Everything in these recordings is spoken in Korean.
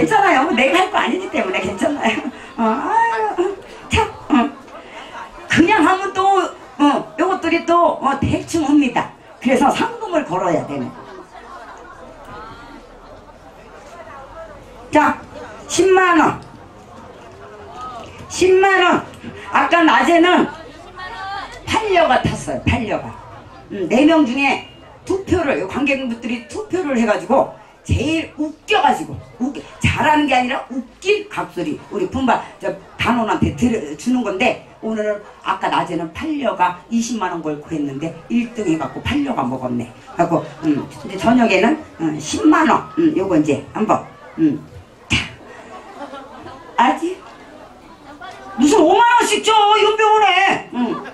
괜찮아요. 뭐 내가 할 거 아니기 때문에 괜찮아요. 어, 아유, 참, 어. 그냥 하면 또, 어, 요것들이 또, 어, 대충 합니다. 그래서 상금을 걸어야 되는. 자, 10만원. 10만원. 아까 낮에는 팔려가 탔어요. 팔려가. 음, 4명 중에 투표를, 관객분들이 투표를 해가지고 제일 웃겨가지고 웃겨, 잘하는 게 아니라 웃긴 각소리 우리 분바 저 단원한테 들, 주는 건데 오늘은 아까 낮에는 팔려가 20만 원 걸고 했는데 1등 해갖고 팔려가 먹었네. 하고 음, 근데 저녁에는 음, 10만 원. 음, 요거 이제 한번 음. 알지? 무슨 5만 원씩 줘 연병원에. 음.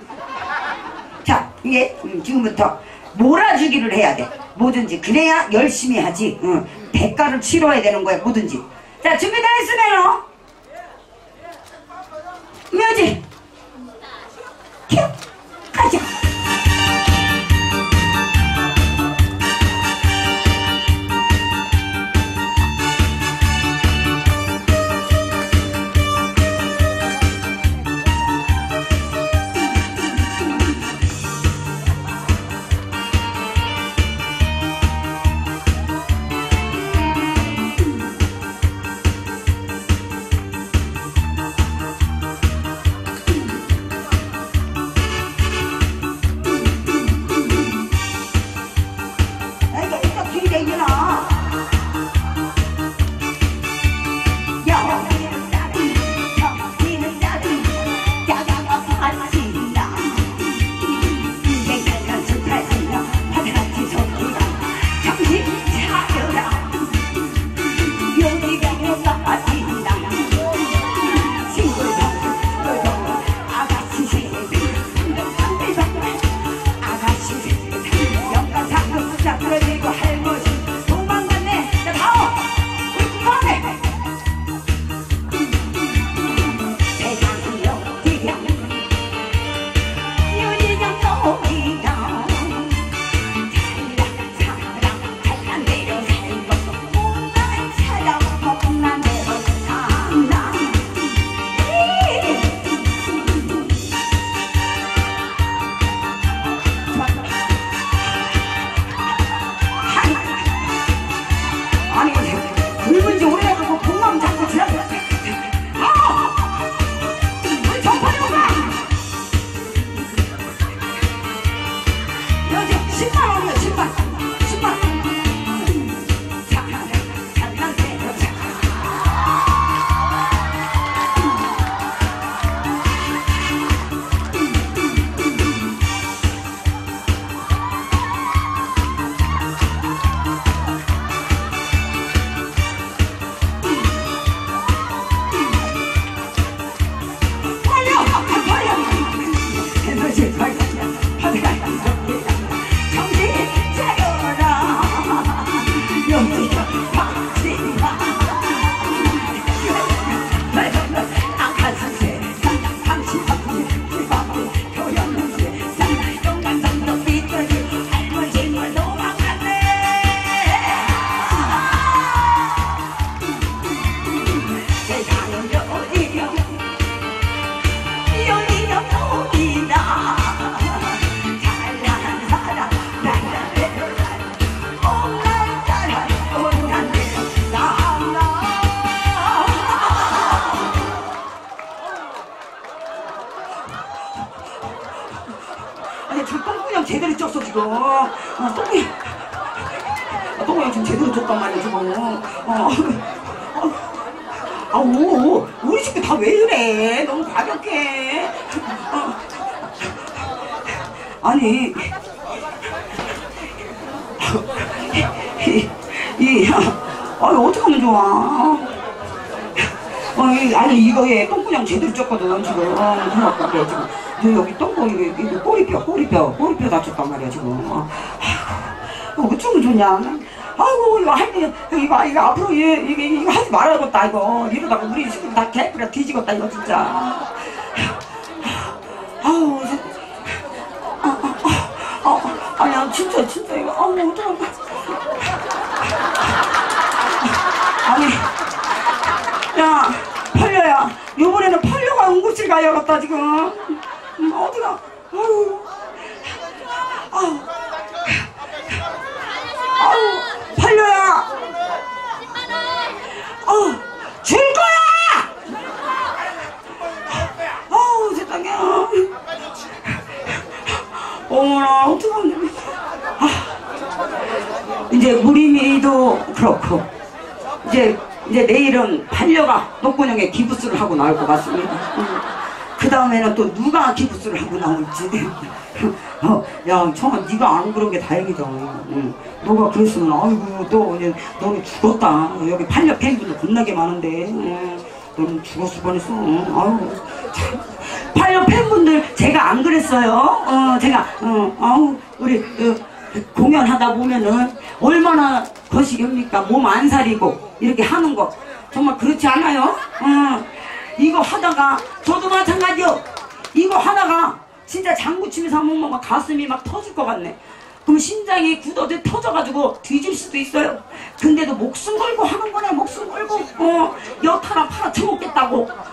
자 이게 음, 지금부터 몰아주기를 해야 돼. 뭐든지 그래야 열심히 하지. 응. 대가를 치러야 되는 거야 뭐든지. 자 준비 다 했으면은 묘지 여기 지금. 어, 똥구녕 아, 똥구녕 지금 제대로 쪘단 말이야 지금 어, 어. 아우 우리 집도 다 왜 이래? 너무 과격해. 어. 아니. 이, 이 아니 어떻게 하면 좋아? 어, 이, 아니 이거에 똥구녕 제대로 쪘거든 지금. 그래갖고 그래 지금. 너 여기 또 뭐 여기, 여기 꼬리뼈 꼬리뼈 꼬리뼈 다쳤단 말이야 지금. 어. 아이고 그 어쩌면 좋냐? 아이고 이거 할 때, 이거 이거 앞으로 얘, 이거, 이거 하지 말아야겠다 이거. 이러다가 우리 지금 다 개뿌려 뒤집었다, 이거 진짜. 아우 아, 아, 아, 아, 아니야 진짜 진짜 이거 아우 어떡하나 아니 야 팔려야. 요번에는 팔려가 응급실 가야겠다 지금. 어머나 어떡하냐 아, 이제 무리미도 그렇고 이제 이제 내일은 반려가 녹군형에 기부스를 하고 나올 것 같습니다. 그 다음에는 또 누가 기부스를 하고 나올지. 어, 야, 청아, 네가 안 그런 게 다행이다. 응. 너가 그랬으면, 아이고, 또, 이제 너는 죽었다. 여기 반려 팬분들 겁나게 많은데, 응. 너는 죽었을 뻔했어. 응. 아유, 참. 반려 팬분들, 제가 안 그랬어요. 어, 제가, 어, 아우, 우리, 어, 공연하다 보면은 얼마나 거시기합니까? 몸 안 사리고 이렇게 하는 거 정말 그렇지 않아요? 어, 이거 하다가 저도 마찬가지요. 이거 하다가 진짜 장구 치면서 한 번만 막 가슴이 막 터질 것 같네. 그럼 심장이 굳어져 터져가지고 뒤질 수도 있어요. 근데도 목숨 걸고 하는 거네. 목숨 걸고 어, 엿 하나 팔아 처먹겠다고 목숨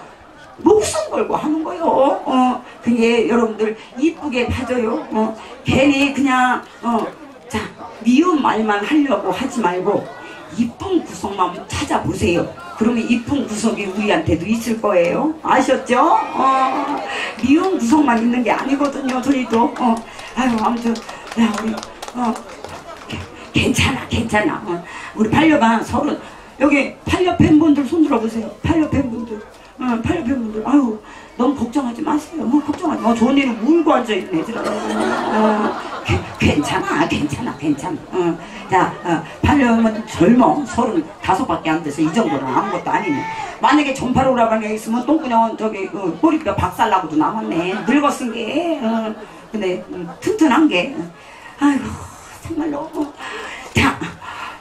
걸고 하는 거요. 어, 그게 여러분들 이쁘게 봐줘요. 어, 괜히 그냥 어, 자 미운 말만 하려고 하지 말고 이쁜 구석만 찾아보세요. 그러면 이쁜 구석이 우리한테도 있을 거예요. 아셨죠? 어, 미운 구석만 있는 게 아니거든요. 저희도. 어, 아유 아무튼 야 우리 어, 괜찮아, 괜찮아. 어, 우리 반려가 서른 여기 반려 팬분들 손 들어보세요. 반려 팬분들, 어, 반려 팬분들. 아유, 너무 걱정하지 마세요. 뭐 걱정하지 마. 저 언니는 울고 앉아 있네, 애들. 어, 게- 괜찮아, 괜찮아, 괜찮아. 어, 자, 어, 반려면 젊어. 서른 다섯밖에 안 돼서 이 정도는 아무것도 아니네. 만약에 전파로라방에 있으면 똥구녕 저기 어, 꼬리뼈 박살나고도 남았네. 늙었은 게. 어, 근데 음, 튼튼한 게. 아이고. 정말로 자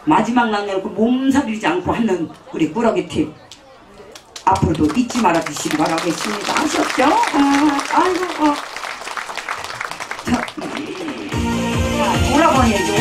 마지막 날그 몸살이지 않고 하는 우리 꾸러기 팀 앞으로도 잊지 말아 주시기 바라겠습니다 아셨죠? 어, 아이고 어. 자, 자, 오라버니